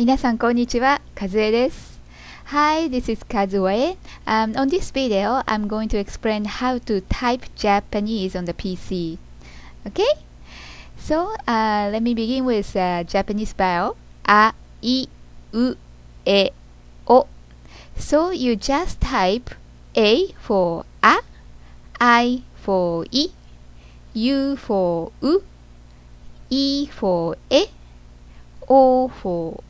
皆さんこんにちは、かずえです。Hi, this is Kazue. Um, on this video, I'm going to explain how to type Japanese on the PC. Okay? So, uh, let me begin with uh, Japanese vowel. A, I, U, E, O. So, you just type A for A, I for I, U for U, E for E, O for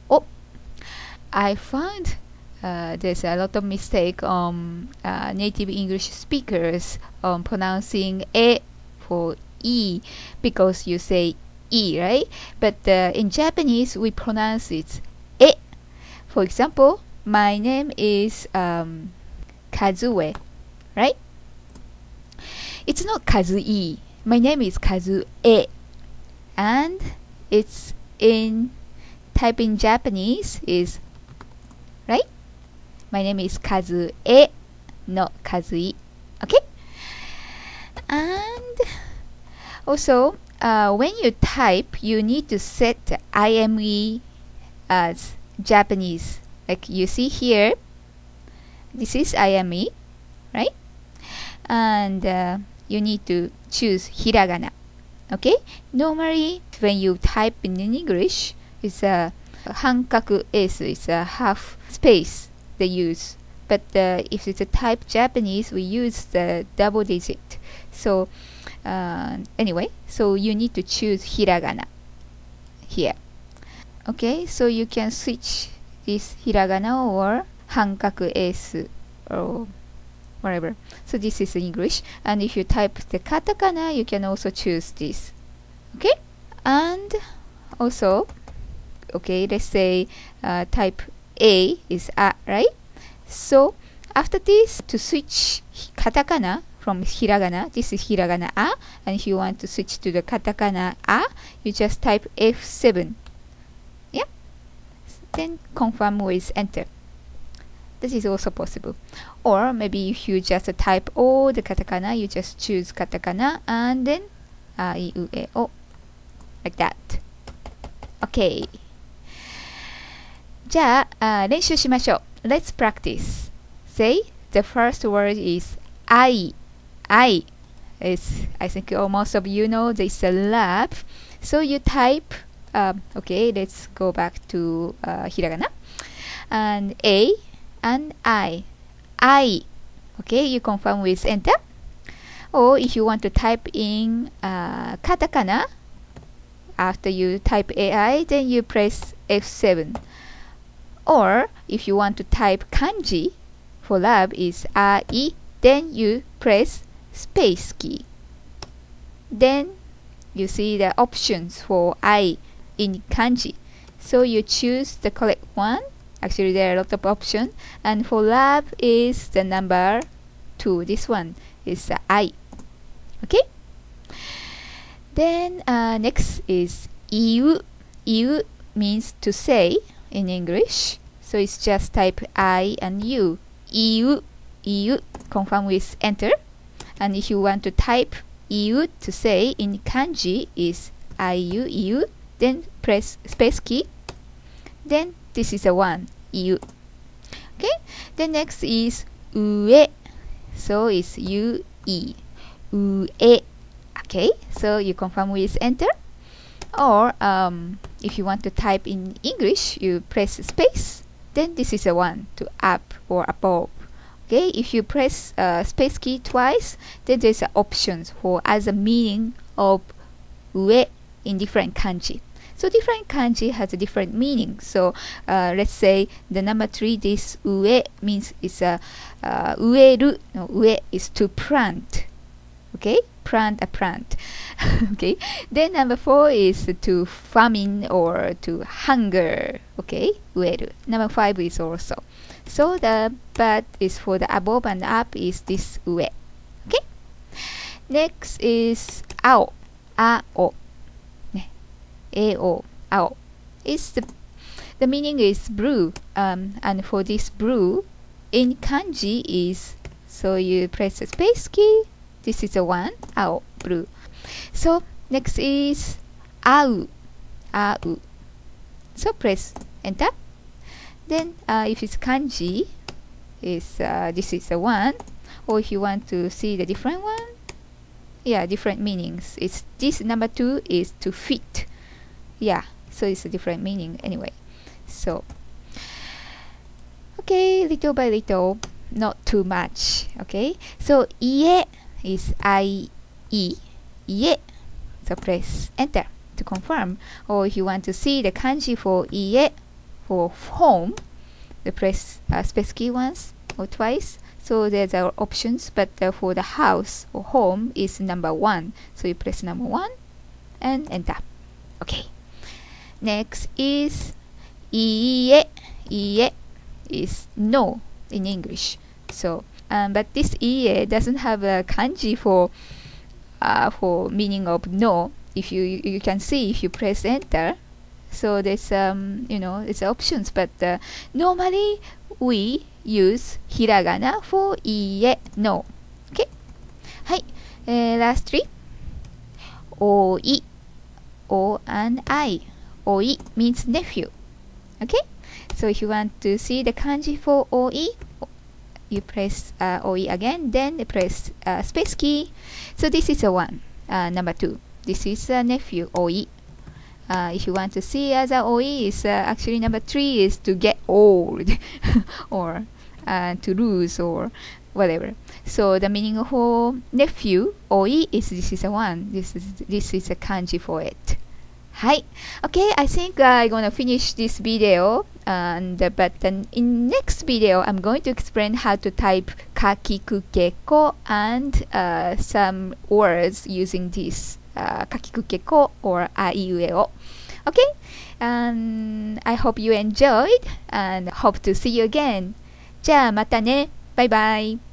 I found uh, there's a lot of mistake on uh, native English speakers on pronouncing E for E because you say E, right? But uh, in Japanese, we pronounce it E. For example, my name is um, Kazue, right? It's not Kazue. My name is Kazue. And it's in type in Japanese is right? My name is Kazue, not Kazui. Okay? And also, uh, when you type, you need to set IME as Japanese. Like you see here, this is IME, right? And uh, you need to choose hiragana. Okay? Normally, when you type in English, it's a hankaku s is a half space they use. But uh, if it's a type Japanese, we use the double digit. So uh, anyway, so you need to choose hiragana here. Okay, so you can switch this hiragana or hankaku s or whatever. So this is English. And if you type the katakana, you can also choose this. Okay, and also okay? Let's say uh, type A is a right? So after this to switch katakana from hiragana this is hiragana a and if you want to switch to the katakana a you just type F7 yeah? Then confirm with enter. This is also possible. Or maybe if you just type all the katakana you just choose katakana and then a i u e o. Like that. Okay じゃあ、uh, 練習しましょう。Let's practice. Say the first word is I. I. It's, I think most of you know this a lab. So you type, um, okay, let's go back to uh, hiragana. And A and I. I. Okay, you confirm with enter. Or if you want to type in uh, katakana, after you type AI, then you press F7 or if you want to type kanji for lab is a i then you press space key. Then you see the options for i in kanji. So you choose the correct one. Actually there are a lot of options. And for lab is the number 2 this one is the i. Okay? Then uh, next is iu. Iu means to say in English. So it's just type I and U. EU, EU, confirm with enter. And if you want to type EU to say in kanji is IU, EU, then press space key. Then this is a one, EU. Okay, then next is ue. So it's UE. Ue. Okay, so you confirm with enter or um, if you want to type in English you press space then this is the one to up or above. Okay if you press uh, space key twice then there's options for other meaning of ue in different kanji. So different kanji has a different meaning. So uh, let's say the number three this ue means it's a uh, ueru no ue is to plant okay? Plant a plant okay? Then number four is to famine or to hunger. Okay? Ueru number five is also. So the but is for the above and up is this ue okay? Next is ao. Ao ao ao. Is the the meaning is blue um, and for this blue in kanji is so you press the space key this is the one, ao, blue. So next is au, au. So press enter. Then uh, if it's kanji is uh, this is the one. Or if you want to see the different one yeah different meanings. It's this number two is to fit. Yeah so it's a different meaning anyway. So okay little by little not too much okay? So ie is i e ie so press enter to confirm. Or if you want to see the kanji for ie for home the press uh, space key once or twice. So there's our options but uh, for the house or home is number one. So you press number one and enter. Okay. Next is iie iie is no in english. So um, but this ie doesn't have a kanji for uh, for meaning of no if you you can see if you press enter so there's um you know it's options but uh, normally we use hiragana for iie no okay はい、えー、last three おい o and i おい means nephew okay so if you want to see the kanji for oi you press uh, oi again then press uh, space key so this is a one uh, number two this is a nephew OE. uh, if you want to see a OE is uh, actually number three is to get old or uh, to lose or whatever. So the meaning of nephew OE is this is a one. This is this is a kanji for it. Hi. Okay, I think I'm gonna finish this video And uh, but then in next video, I'm going to explain how to type kakikukeko and uh, some words using this uh, kakikukeko or aiueo. Okay, and I hope you enjoyed and hope to see you again. じゃあまたね。バイバイ。